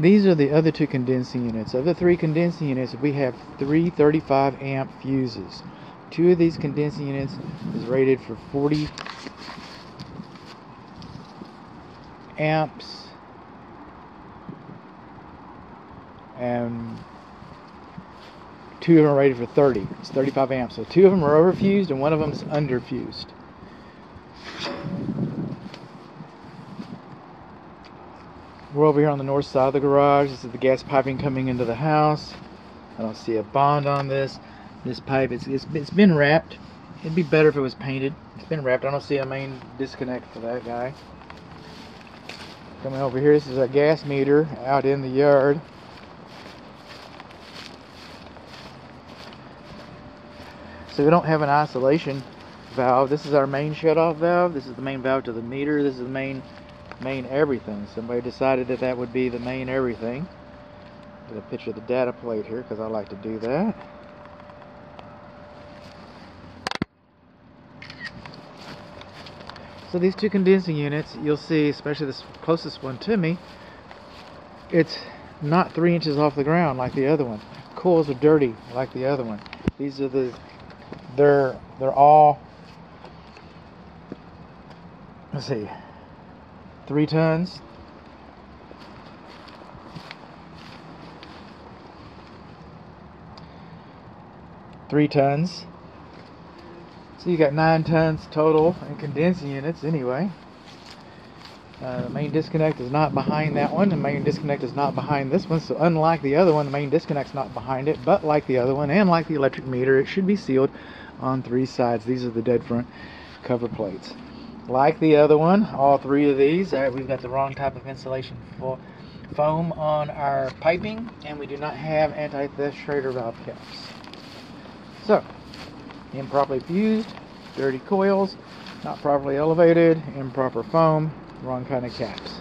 These are the other two condensing units. Of the three condensing units, we have three 35 amp fuses. Two of these condensing units is rated for 40 amps and two of them are rated for 30. It's 35 amps. So two of them are overfused and one of them is underfused. We're over here on the north side of the garage. This is the gas piping coming into the house. I don't see a bond on this. This pipe, it's, it's, it's been wrapped. It'd be better if it was painted. It's been wrapped. I don't see a main disconnect for that guy. Coming over here, this is a gas meter out in the yard. So we don't have an isolation valve. This is our main shut-off valve. This is the main valve to the meter. This is the main main everything. Somebody decided that that would be the main everything. Get a picture of the data plate here because I like to do that. So these two condensing units, you'll see, especially this closest one to me, it's not three inches off the ground like the other one. Coils are dirty like the other one. These are the, they're they're all. Let's see, three tons. Three tons. So you got nine tons total in condensing units anyway. Uh, the main disconnect is not behind that one. The main disconnect is not behind this one. So unlike the other one, the main disconnect's not behind it. But like the other one, and like the electric meter, it should be sealed on three sides. These are the dead front cover plates. Like the other one, all three of these, uh, we've got the wrong type of insulation for foam on our piping, and we do not have anti-theft Schrader valve caps. So, improperly fused, dirty coils, not properly elevated, improper foam, wrong kind of caps.